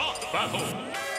Start battle!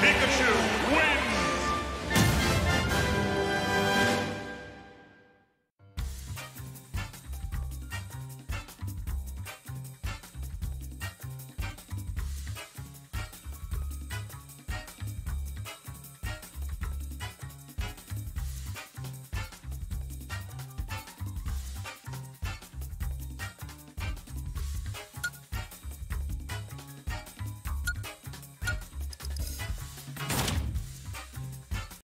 Pikachu.